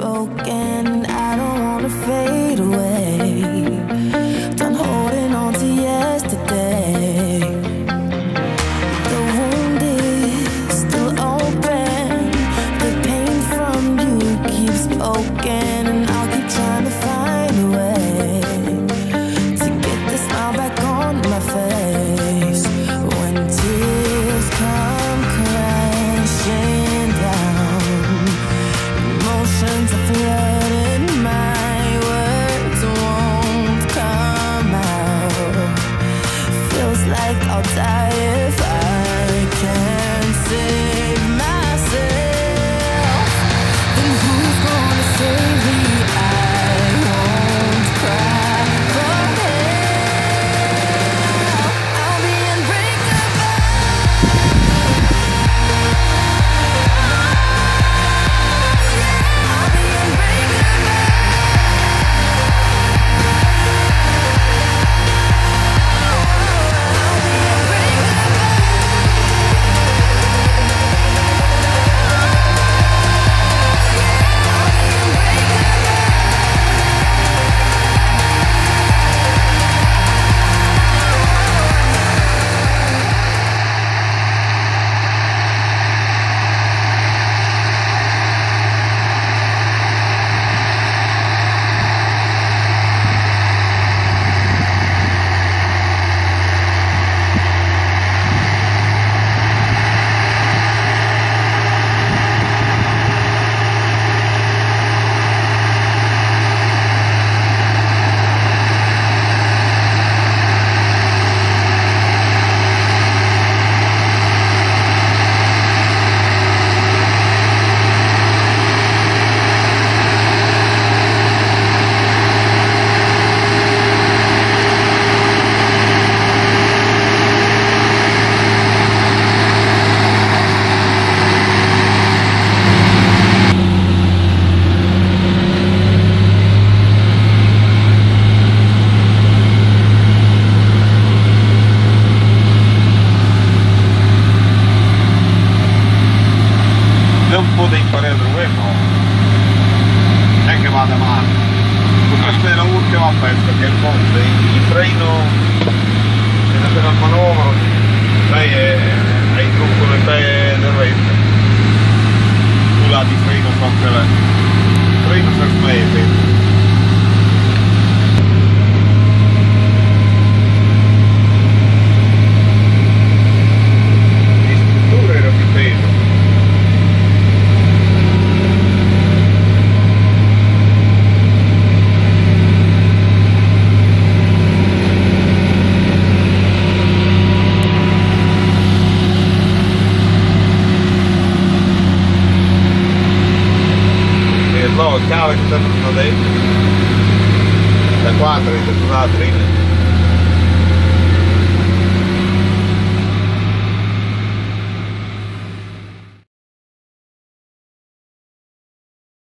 broken. I don't wanna fail. I'll die if I can't sing un po' da imparare a trovare, ma non è che vada male. Questa è l'ultima festa che è il ponte, il, freno è andato al manovro, lei è, è in trucco nel te del rete. Tu l'ha di freno proprio lei. Freno per me. No, il cavo che stanno dentro. Da 4, da 3.